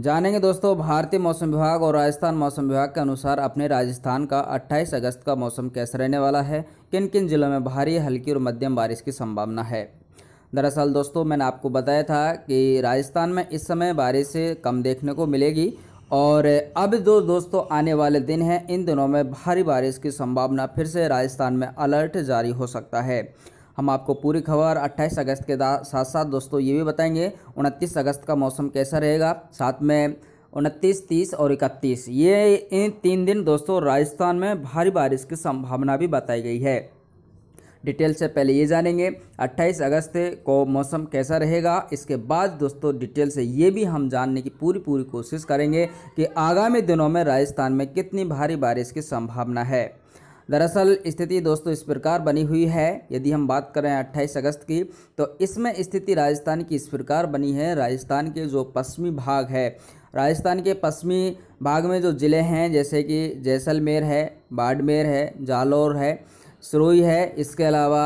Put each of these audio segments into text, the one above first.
जानेंगे दोस्तों, भारतीय मौसम विभाग और राजस्थान मौसम विभाग के अनुसार अपने राजस्थान का 28 अगस्त का मौसम कैसा रहने वाला है किन किन जिलों में भारी, हल्की और मध्यम बारिश की संभावना है। दरअसल दोस्तों, मैंने आपको बताया था कि राजस्थान में इस समय बारिश कम देखने को मिलेगी और अब जो दोस्तों आने वाले दिन हैं, इन दिनों में भारी बारिश की संभावना फिर से राजस्थान में अलर्ट जारी हो सकता है। हम आपको पूरी खबर 28 अगस्त के साथ साथ दोस्तों ये भी बताएँगे, उनतीस अगस्त का मौसम कैसा रहेगा, साथ में उनतीस, तीस और इकतीस। ये इन तीन दिन दोस्तों राजस्थान में भारी बारिश की संभावना भी बताई गई है। डिटेल से पहले ये जानेंगे 28 अगस्त को मौसम कैसा रहेगा। इसके बाद दोस्तों डिटेल से ये भी हम जानने की पूरी पूरी कोशिश करेंगे कि आगामी दिनों में राजस्थान में कितनी भारी बारिश की संभावना है। दरअसल स्थिति दोस्तों इस प्रकार बनी हुई है, यदि हम बात करें 28 अगस्त की तो इसमें स्थिति राजस्थान की इस प्रकार बनी है, राजस्थान के जो पश्चिमी भाग है, राजस्थान के पश्चिमी भाग में जो ज़िले हैं, जैसे कि जैसलमेर है, बाड़मेर है, जालौर है सरोई है, इसके अलावा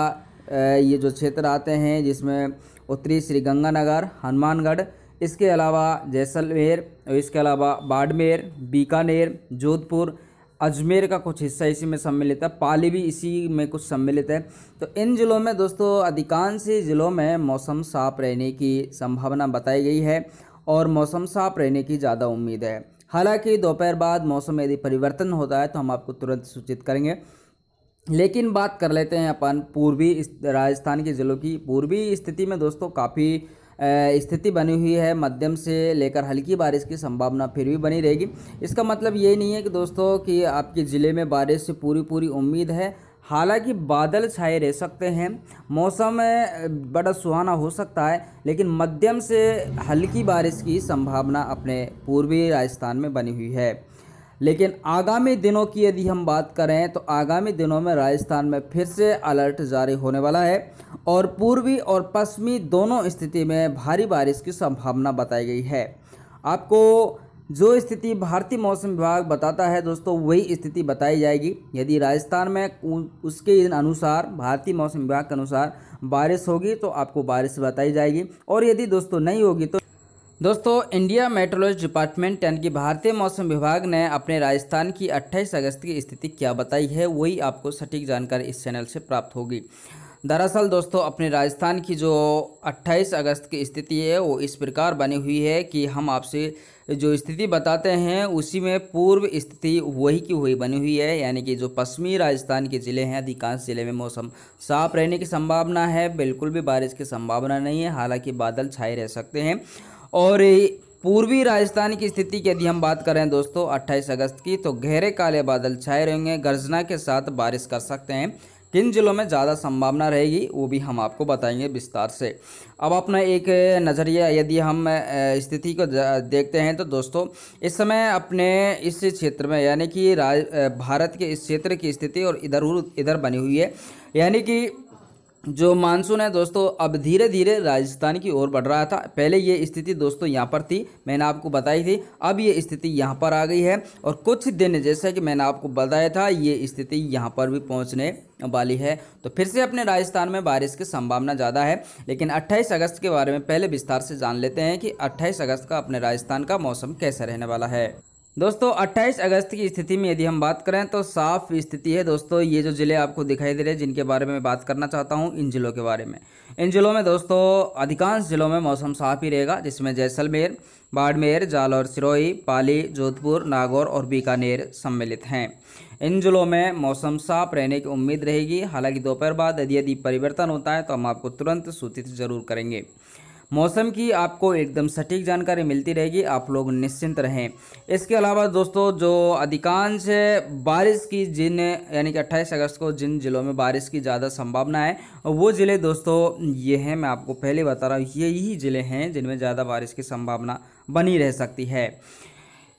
ये जो क्षेत्र आते हैं, जिसमें उत्तरी श्री गंगानगर, हनुमानगढ़, इसके अलावा जैसलमेर इसके अलावा बाड़मेर, बीकानेर, जोधपुर अजमेर का कुछ हिस्सा इसी में सम्मिलित है, पाली भी इसी में कुछ सम्मिलित है। तो इन ज़िलों में दोस्तों, अधिकांश ज़िलों में मौसम साफ़ रहने की संभावना बताई गई है और मौसम साफ़ रहने की ज़्यादा उम्मीद है। हालाँकि दोपहर बाद मौसम यदि परिवर्तन होता है तो हम आपको तुरंत सूचित करेंगे। लेकिन बात कर लेते हैं अपन पूर्वी राजस्थान के ज़िलों की। पूर्वी स्थिति में दोस्तों, काफ़ी स्थिति बनी हुई है मध्यम से लेकर हल्की बारिश की संभावना फिर भी बनी रहेगी। इसका मतलब ये नहीं है कि दोस्तों कि आपके ज़िले में बारिश से पूरी पूरी उम्मीद है। हालाँकि बादल छाए रह सकते हैं, मौसम बड़ा सुहाना हो सकता है, लेकिन मध्यम से हल्की बारिश की संभावना अपने पूर्वी राजस्थान में बनी हुई है। लेकिन आगामी दिनों की यदि हम बात करें तो आगामी दिनों में राजस्थान में फिर से अलर्ट जारी होने वाला है और पूर्वी और पश्चिमी दोनों स्थिति में भारी बारिश की संभावना बताई गई है। आपको जो स्थिति भारतीय मौसम विभाग बताता है दोस्तों, वही स्थिति बताई जाएगी। यदि राजस्थान में उसके अनुसार, भारतीय मौसम विभाग के अनुसार बारिश होगी तो आपको बारिश बताई जाएगी। और यदि दोस्तों नहीं होगी तो दोस्तों इंडिया मेट्रोलॉजी डिपार्टमेंट यानी कि भारतीय मौसम विभाग ने अपने राजस्थान की 28 अगस्त की स्थिति क्या बताई है, वही आपको सटीक जानकारी इस चैनल से प्राप्त होगी। दरअसल दोस्तों, अपने राजस्थान की जो 28 अगस्त की स्थिति है, वो इस प्रकार बनी हुई है कि हम आपसे जो स्थिति बताते हैं, उसी में पूर्व स्थिति वही की वही बनी हुई है। यानी कि जो पश्चिमी राजस्थान के ज़िले हैं, अधिकांश ज़िले में मौसम साफ़ रहने की संभावना है, बिल्कुल भी बारिश की संभावना नहीं है, हालाँकि बादल छाए रह सकते हैं। और पूर्वी राजस्थान की स्थिति की यदि हम बात करें दोस्तों 28 अगस्त की तो गहरे काले बादल छाए रहेंगे, गर्जना के साथ बारिश कर सकते हैं। किन जिलों में ज़्यादा संभावना रहेगी, वो भी हम आपको बताएँगे विस्तार से। अब अपना एक नज़रिया, यदि हम स्थिति को देखते हैं तो दोस्तों, इस समय अपने इस क्षेत्र में, यानी कि भारत के इस क्षेत्र की स्थिति और इधर इधर बनी हुई है। यानी कि जो मानसून है दोस्तों, अब धीरे धीरे राजस्थान की ओर बढ़ रहा था। पहले ये स्थिति दोस्तों यहाँ पर थी, मैंने आपको बताई थी। अब ये स्थिति यहाँ पर आ गई है और कुछ दिन जैसा कि मैंने आपको बताया था, ये स्थिति यहाँ पर भी पहुँचने वाली है। तो फिर से अपने राजस्थान में बारिश की संभावना ज़्यादा है, लेकिन 28 अगस्त के बारे में पहले विस्तार से जान लेते हैं कि 28 अगस्त का अपने राजस्थान का मौसम कैसा रहने वाला है। दोस्तों 28 अगस्त की स्थिति में यदि हम बात करें तो साफ़ स्थिति है दोस्तों, ये जो ज़िले आपको दिखाई दे रहे हैं, जिनके बारे में मैं बात करना चाहता हूँ, इन ज़िलों के बारे में। इन ज़िलों में दोस्तों, अधिकांश ज़िलों में मौसम साफ़ ही रहेगा, जिसमें जैसलमेर, बाड़मेर, जालौर, सिरोही, पाली, जोधपुर, नागौर और बीकानेर सम्मिलित हैं। इन ज़िलों में मौसम साफ़ रहने की उम्मीद रहेगी। हालाँकि दोपहर बाद यदि यदि परिवर्तन होता है तो हम आपको तुरंत सूचित ज़रूर करेंगे। मौसम की आपको एकदम सटीक जानकारी मिलती रहेगी, आप लोग निश्चिंत रहें। इसके अलावा दोस्तों, जो अधिकांश बारिश की जिन, यानी कि 28 अगस्त को जिन ज़िलों में बारिश की ज़्यादा संभावना है, वो ज़िले दोस्तों, ये हैं, मैं आपको पहले बता रहा हूँ, यही ज़िले हैं जिनमें ज़्यादा बारिश की संभावना बनी रह सकती है।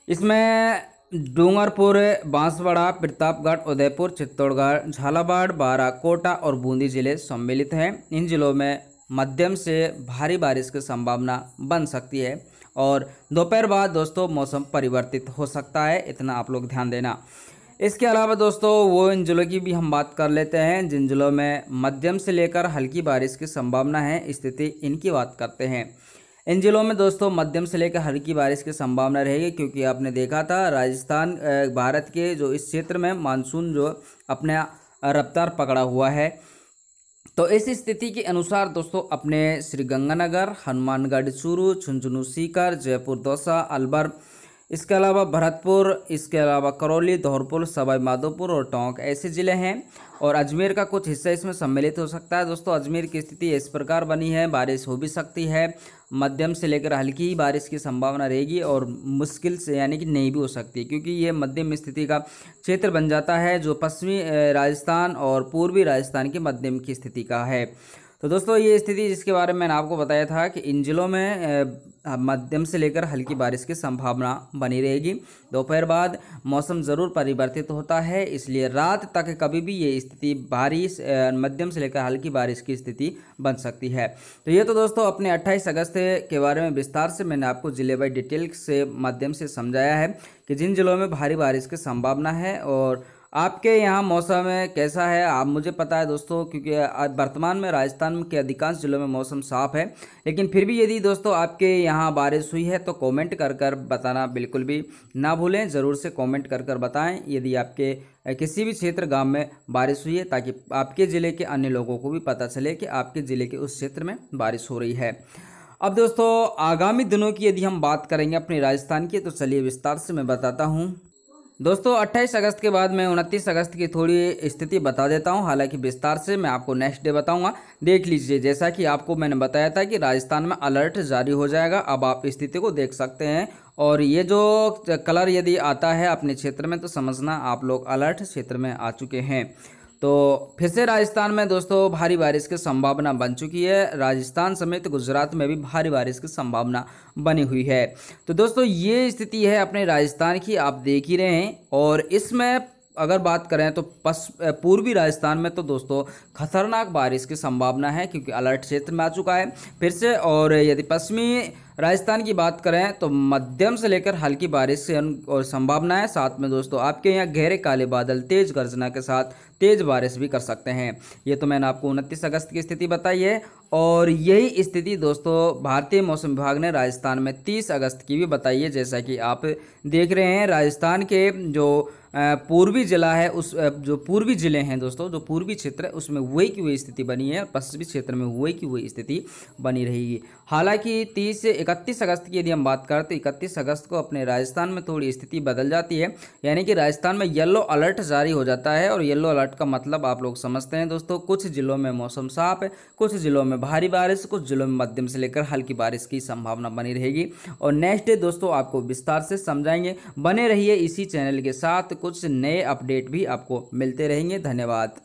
इसमें डूंगरपुर, बांसवाड़ा, प्रतापगढ़, उदयपुर, चित्तौड़गढ़, झालावाड़ बारा कोटा और बूंदी ज़िले सम्मिलित हैं। इन जिलों में मध्यम से भारी बारिश की संभावना बन सकती है और दोपहर बाद दोस्तों मौसम परिवर्तित हो सकता है, इतना आप लोग ध्यान देना। इसके अलावा दोस्तों, वो इन जिलों की भी हम बात कर लेते हैं, जिन जिलों में मध्यम से लेकर हल्की बारिश की संभावना है, स्थिति इनकी बात करते हैं। इन जिलों में दोस्तों, मध्यम से लेकर हल्की बारिश की संभावना रहेगी, क्योंकि आपने देखा था, राजस्थान भारत के जो इस क्षेत्र में मानसून जो अपने रफ्तार पकड़ा हुआ है तो इस स्थिति के अनुसार दोस्तों, अपने श्रीगंगानगर, हनुमानगढ़, चूरू, झुंझुनू, सीकर, जयपुर, दौसा, अलवर इसके अलावा भरतपुर, इसके अलावा करौली, धौरपुर, सवाई माधोपुर और टोंक ऐसे ज़िले हैं। और अजमेर का कुछ हिस्सा इसमें सम्मिलित हो सकता है। दोस्तों, अजमेर की स्थिति इस प्रकार बनी है। बारिश हो भी सकती है। मध्यम से लेकर हल्की ही बारिश की संभावना रहेगी और मुश्किल से यानी कि नहीं भी हो सकती क्योंकि ये मध्यम स्थिति का क्षेत्र बन जाता है, जो पश्चिमी राजस्थान और पूर्वी राजस्थान की मध्यम की स्थिति का है। तो दोस्तों, ये स्थिति जिसके बारे में मैंने आपको बताया था कि इन जिलों में मध्यम से लेकर हल्की बारिश की संभावना बनी रहेगी। दोपहर बाद मौसम ज़रूर परिवर्तित होता है, इसलिए रात तक कभी भी ये स्थिति बारिश मध्यम से लेकर हल्की बारिश की स्थिति बन सकती है। तो ये तो दोस्तों, अपने 28 अगस्त के बारे में विस्तार से मैंने आपको ज़िले बाई डिटेल से, माध्यम से समझाया है कि जिन जिलों में भारी बारिश की संभावना है और आपके यहाँ मौसम कैसा है? आप, मुझे पता है दोस्तों, क्योंकि वर्तमान में राजस्थान के अधिकांश जिलों में मौसम साफ़ है। लेकिन फिर भी यदि दोस्तों आपके यहाँ बारिश हुई है तो कमेंट कर कर बताना बिल्कुल भी ना भूलें। ज़रूर से कमेंट कर कर बताएँ, यदि आपके किसी भी क्षेत्र गाँव में बारिश हुई है, ताकि आपके ज़िले के अन्य लोगों को भी पता चले कि आपके ज़िले के उस क्षेत्र में बारिश हो रही है। अब दोस्तों, आगामी दिनों की यदि हम बात करेंगे अपने राजस्थान की तो चलिए विस्तार से मैं बताता हूँ। दोस्तों 28 अगस्त के बाद मैं 29 अगस्त की थोड़ी स्थिति बता देता हूँ। हालाँकि विस्तार से मैं आपको नेक्स्ट डे बताऊँगा। देख लीजिए, जैसा कि आपको मैंने बताया था कि राजस्थान में अलर्ट जारी हो जाएगा। अब आप स्थिति को देख सकते हैं। और ये जो कलर यदि आता है अपने क्षेत्र में तो समझना आप लोग अलर्ट क्षेत्र में आ चुके हैं। तो फिर से राजस्थान में दोस्तों भारी बारिश की संभावना बन चुकी है। राजस्थान समेत गुजरात में भी भारी बारिश की संभावना बनी हुई है। तो दोस्तों, ये स्थिति है अपने राजस्थान की, आप देख ही रहे हैं। और इसमें अगर बात करें तो पूर्वी राजस्थान में तो दोस्तों खतरनाक बारिश की संभावना है, क्योंकि अलर्ट क्षेत्र में आ चुका है। फिर से, और यदि पश्चिमी राजस्थान की बात करें तो मध्यम से लेकर हल्की बारिश और संभावना है। साथ में दोस्तों, आपके यहाँ गहरे काले बादल, तेज गर्जना के साथ तेज बारिश भी कर सकते हैं। ये तो मैंने आपको उनतीस अगस्त की स्थिति बताई है। और यही स्थिति दोस्तों, भारतीय मौसम विभाग ने राजस्थान में 30 अगस्त की भी बताई है। जैसा कि आप देख रहे हैं, राजस्थान के जो पूर्वी जिला है, उस जो पूर्वी ज़िले हैं दोस्तों, जो पूर्वी क्षेत्र है, उसमें वही की वही स्थिति बनी है पश्चिमी क्षेत्र में वही की वही स्थिति बनी रहेगी हालाँकि तीस से इकतीस अगस्त की यदि हम बात करें तो इकतीस अगस्त को अपने राजस्थान में थोड़ी स्थिति बदल जाती है, यानी कि राजस्थान में येलो अलर्ट जारी हो जाता है और येलो अलर्ट का मतलब आप लोग समझते हैं दोस्तों, कुछ जिलों में मौसम साफ़ है, कुछ जिलों में भारी बारिश, कुछ जिलों में मध्यम से लेकर हल्की बारिश की संभावना बनी रहेगी। और नेक्स्ट डे दोस्तों आपको विस्तार से समझाएँगे। बने रहिए इसी चैनल के साथ, कुछ नए अपडेट भी आपको मिलते रहेंगे। धन्यवाद।